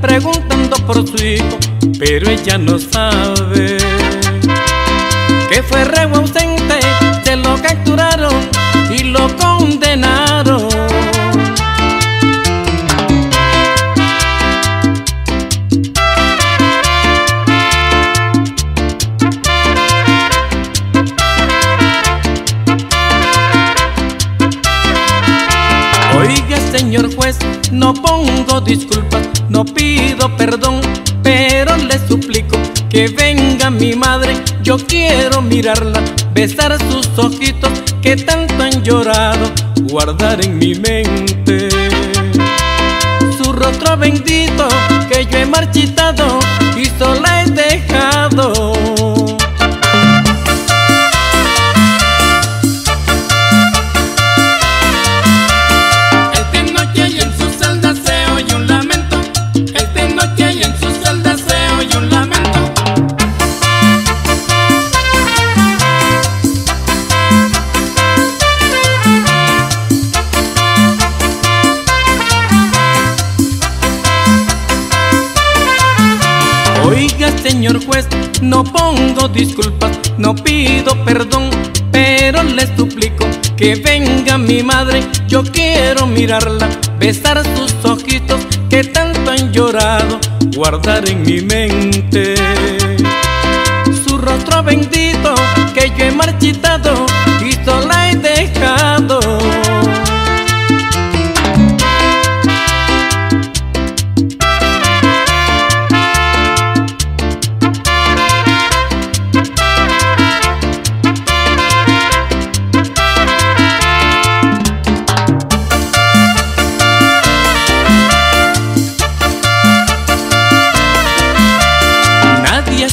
preguntando por su hijo, pero ella no sabe. Que fue re ausente Oiga, señor juez, no pongo disculpas, no pido perdón, pero le suplico que venga mi madre. Yo quiero mirarla, besar sus ojitos que tanto han llorado, guardar en mi mente señor juez, no pongo disculpas, no pido perdón, pero le suplico que venga mi madre. Yo quiero mirarla, besar sus ojitos que tanto han llorado, guardar en mi mente su rostro bendito que yo he marchitado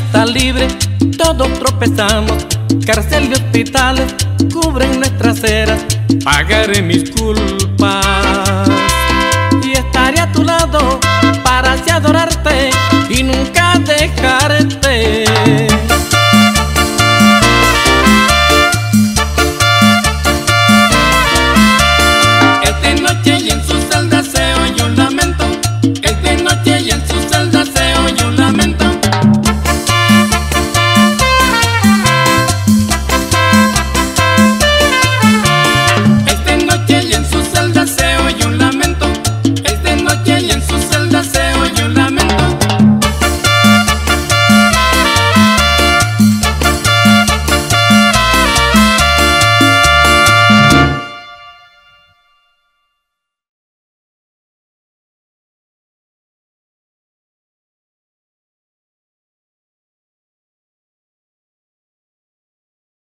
está libre, todos tropezamos. Cárcel y hospitales cubren nuestras eras. Pagaré mis culpas